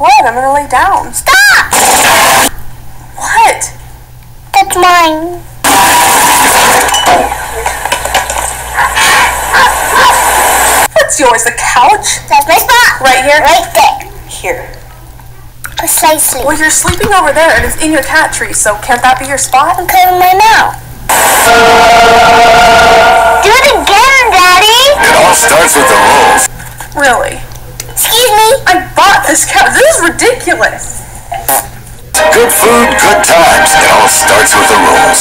What? I'm gonna lay down. Stop! What? That's mine. What's yours? The couch? That's my spot. Right here? Right there. Here. Precisely. Well, you're sleeping over there and it's in your cat tree, so can't that be your spot? I'm covering my mouth. Do it again, Daddy. It all starts with the rules. Really? Excuse me. I bought this couch. Ridiculous. Good food, good times. It all starts with the rules.